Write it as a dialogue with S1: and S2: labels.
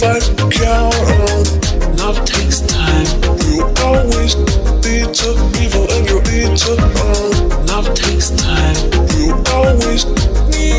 S1: fight your own. Love takes time. You always need to evil and you. Love takes time. You always need